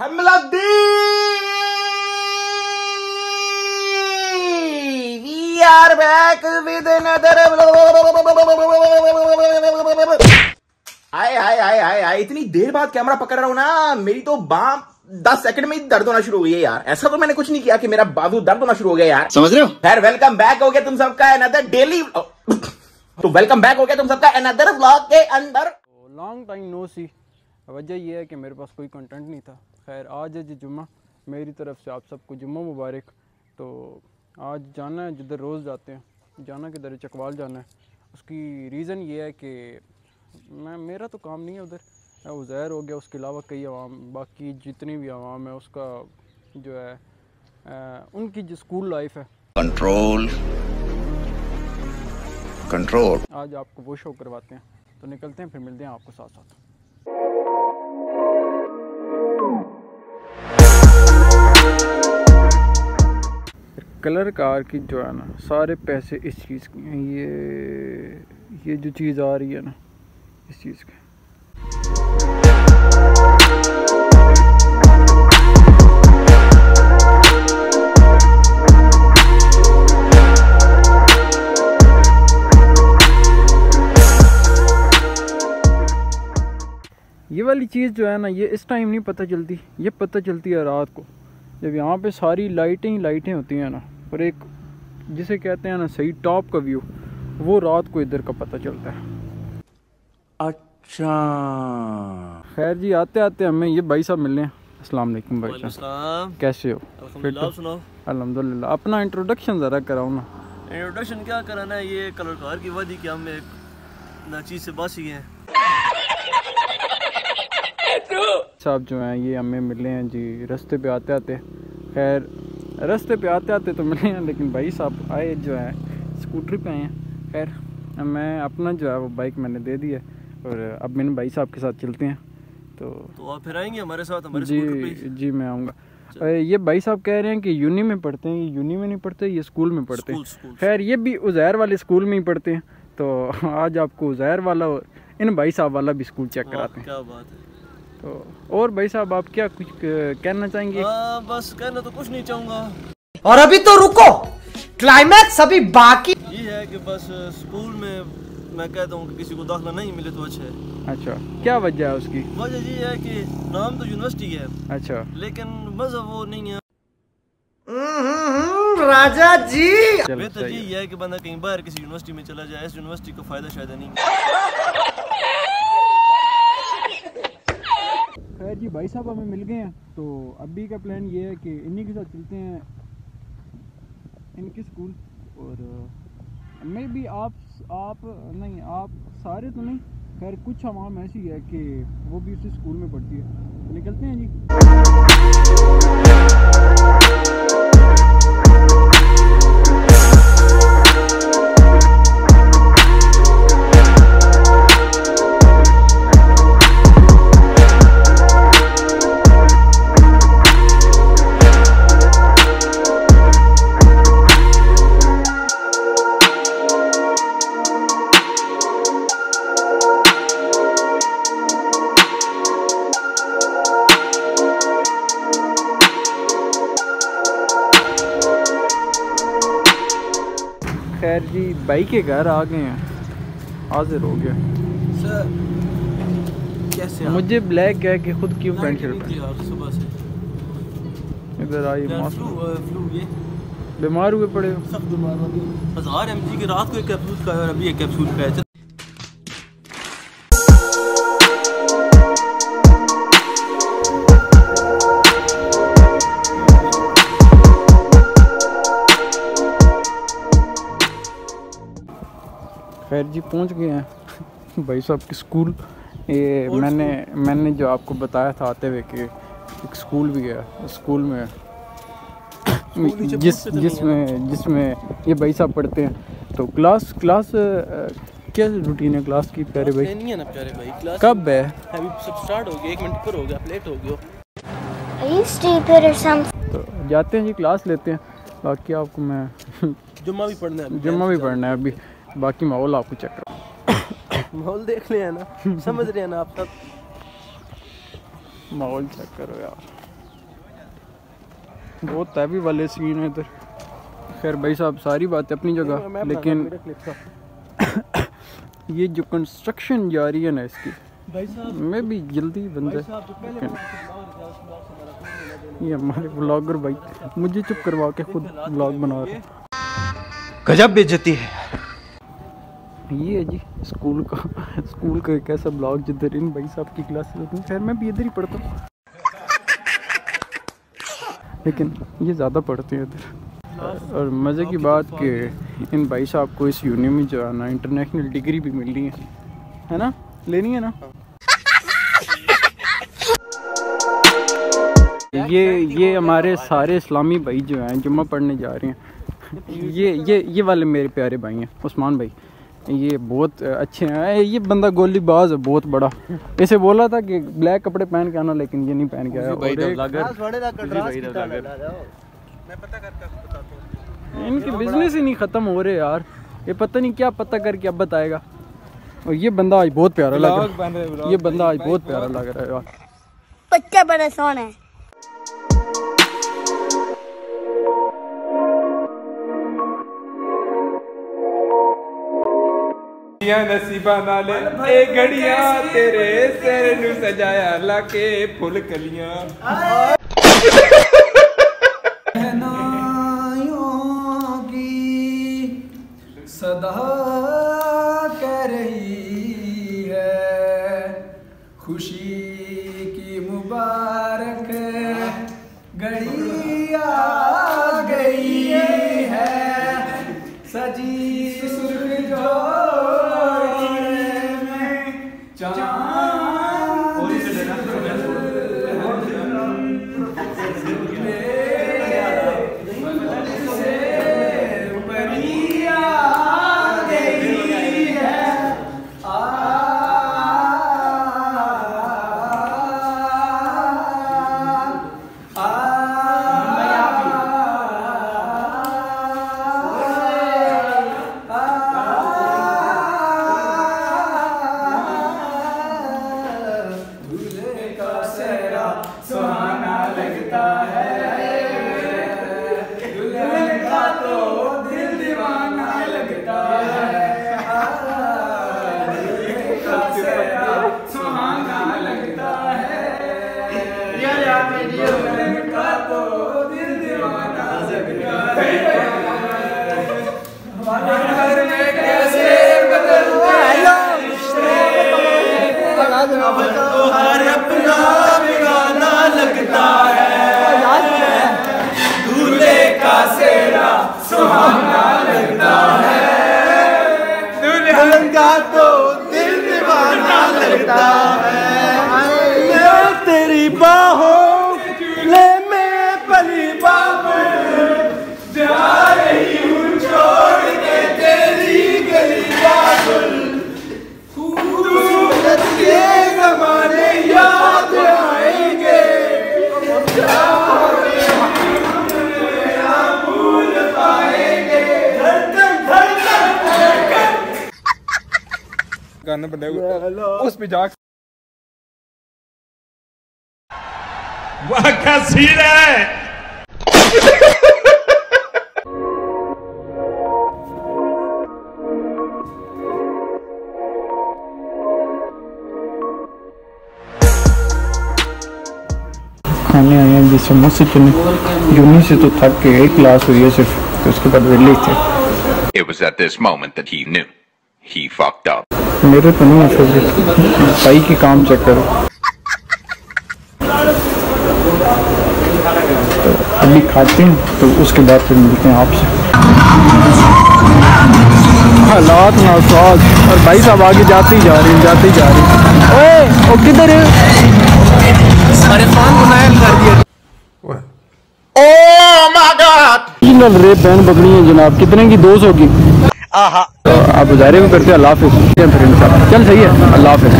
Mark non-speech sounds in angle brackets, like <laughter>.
हमला दी We are back with another हाय हाय हाय हाय हाय इतनी देर बाद कैमरा पकड़ रहा हूँ ना मेरी तो बाम दस सेकंड में ही दर्द होना शुरू हो गई है यार। ऐसा तो मैंने कुछ नहीं किया कि मेरा बाजू दर्द होना शुरू हो गया यार। समझ रहे हो? खैर वेलकम बैक हो गया तुम सबका अनदर डेली तो वेलकम बैक हो गया तुम सबका अनदर व्लॉग के अंदर। लॉन्ग टाइम नो सी वजह यह है कि मेरे पास कोई कंटेंट नहीं था। खैर आज है जी जुम्मा। मेरी तरफ़ से आप सबको जुम्मा मुबारक। तो आज जाना है जिधर रोज़ जाते हैं। जाना किधर है? चकवाल जाना है। उसकी रीज़न ये है कि मैं मेरा तो काम नहीं है उधर। उज़ैर हो गया उसके अलावा कई आवाम बाकी जितनी भी आवाम है उसका जो है अ, उनकी जो स्कूल लाइफ है। कंट्रोल कंट्रोल आज आपको वो शो करवाते हैं। तो निकलते हैं फिर मिलते हैं आपको साथ साथ कलर कार की जो है ना, सारे पैसे इस चीज़ के हैं ये ये जो चीज़ आ रही है ना, इस चीज़ की। ये वाली चीज़ जो है ना, ये इस टाइम नहीं पता चलती, ये पता चलती है रात को। जब यहाँ पे सारी लाइटें ही लाइटें होती हैं ना और एक जिसे कहते हैं ना सही टॉप का व्यू वो रात को इधर का पता चलता है। अच्छा। खैर जी आते आते हमें ये भाई साहब मिलने अस्सलाम वालेकुम भाई साहब। कैसे हो? अल्हम्दुलिल्लाह आप सुनाओ। अपना इंट्रोडक्शन ज़रा कराओ ना। इंट्रोडक्शन क्या कराना है? ये कलरकार की वजह कि हम एक ना चीज़ से बासी हैं। साहब जो हैं ये हमें मिले हैं जी रास्ते पे आते आते खैर रास्ते पे आते आते तो मिले हैं लेकिन भाई साहब आए जो है स्कूटर पे आए हैं। खैर मैं अपना जो है वो बाइक मैंने दे दी है और अब मैंने भाई साहब के साथ चलते हैं। तो तो आप फिर आएँगे हमारे साथ हमारे स्कूटर पे जी जी मैं आऊँगा। ये भाई साहब कह रहे हैं कि यूनी में पढ़ते हैं ये यूनी में नहीं पढ़ते ये स्कूल में पढ़ते हैं। खैर ये भी उज़ैर वाले स्कूल में ही पढ़ते हैं। तो <laughs> आज आपको उज़ैर वाला और इन भाई साहब वाला भी स्कूल चेक कराते हैं। क्या बात है। तो और भाई साहब आप क्या कुछ कहना चाहेंगे? हाँ बस कहना तो कुछ नहीं चाहूँगा। और अभी तो रुको क्लाइमैक्स अभी बाकी। ये है कि बस स्कूल में मैं कहता हूँ कि किसी को दाखिला नहीं मिले तो अच्छा। है अच्छा क्या वजह है उसकी? वजह ये है कि नाम तो यूनिवर्सिटी है। अच्छा। लेकिन मज़हब वो नहीं है। हम्म, राजा जी। बेहतर है। यही है। कि बंदा कहीं बाहर किसी यूनिवर्सिटी में चला जाए इस यूनिवर्सिटी का फ़ायदा शायद नहीं जी भाई साहब, हमें मिल गए हैं। तो अभी का प्लान ये है कि इन्हीं के साथ चलते हैं इनके स्कूल और मे भी आप आप, नहीं, आप सारे तो नहीं, खैर कुछ आवाम ऐसी है कि वो भी उसी स्कूल में पढ़ती है। निकलते हैं जी। खैर जी भाई के घर आ गए हैं। हाजिर हो गया। सर कैसे मुझे ब्लैक है कि खुद क्यों पैंट शर्ट पहन इधर आई बीमार हुए पड़े हो? सब बीमार हो गए। हज़ार एम की रात को एक कैप्सूल खाया और अभी एक कैप्सूल खाया। खैर जी पहुँच गए हैं। भाई साहब के स्कूल ये मैंने मैंने जो आपको बताया था आते हुए कि एक स्कूल भी है स्कूल में। जिस तो जिसमें जिसमें ये भाई साहब पढ़ते हैं। तो क्लास क्लास क्या रूटीन है क्लास की प्यारे भाई? नहीं है ना प्यारे भाई क्लास कब है? अभी सब स्टार्ट हो गया एक मिनट पर हो गया लेट हो गया? तो जाते हैं जी क्लास लेते हैं। बाकी आपको मैं जुम्मा भी पढ़ना है जुम्मा भी पढ़ना है अभी। बाकी माहौल आपको चेक करो। माहौल देख ले है ना? समझ रहे हैं ना आप सब? माहौल चेक करो यार। बहुत हैवी वाले सीन है इधर। खैर भाई साहब सारी बात है अपनी जगह लेकिन ये जो कंस्ट्रक्शन जारी है ना इसकी मैं भी जल्दी बंदा लेकिन ये हमारे ब्लॉगर भाई मुझे चुप करवा के खुद ब्लॉग बना रहे हैं। गजब बेइज्जती है। ये है जी, स्कूल का स्कूल का एक ऐसा ब्लॉग जिधर इन भाई साहब की क्लासेस होती हैं। खैर, मैं भी इधर ही पढ़ता हूँ। लेकिन ये ज़्यादा पढ़ते हैं इधर। और मज़े की बात कि इन भाई साहब को इस यूनि में जो है ना इंटरनेशनल डिग्री भी मिल रही है। है ना? लेनी है ना? ये ये हमारे सारे इस्लामी भाई जो हैं जुम्मा पढ़ने जा रहे हैं, ये ये ये वाले मेरे प्यारे भाई हैं, उस्मान भाई। ये बहुत अच्छे हैं। ये बंदा गोली बाज है बहुत बड़ा। इसे बोला था कि ब्लैक कपड़े पहन के आना लेकिन ये नहीं पहन के आया। इनके बिज़नेस ही नहीं ख़त्म हो रहे यार। ये पता नहीं क्या पता करके अब बताएगा। और ये बंदा आज बहुत प्यारा लग रहा है। ये बंदा आज बहुत प्यारा लग रहा है यार। बच्चा बड़ा सोना है। या नसीबा नाले ए गड़िया तेरे सिर नु सजाया लाके फुल कलियाँ। लगता है। तेरी करना बंदे को उस पे जा वाह क्या सीन है खाने आए हैं जी समोसे चने यूनी से तो थक के एक क्लास हुई है सिर्फ तो उसके बाद रिलीज थे It was at this moment that he knew he fucked up. मेरे तो नहीं है फेवरेट भाई के काम चेक करो। तो अभी खाते हैं तो उसके बाद फिर मिलते हैं आपसे। हालात नासाज और भाई साहब आगे जाते ही जा रहे हैं जाते ही जा रहे हैं। ओए ओ किधर Oh! ओरिजिनल रेप बैन पकड़ी है जनाब कितने की? दो सौ की। तो आप गुजारे भी करते हैं अल्लाह हाफिज। चल सही है अल्लाह हाफिज।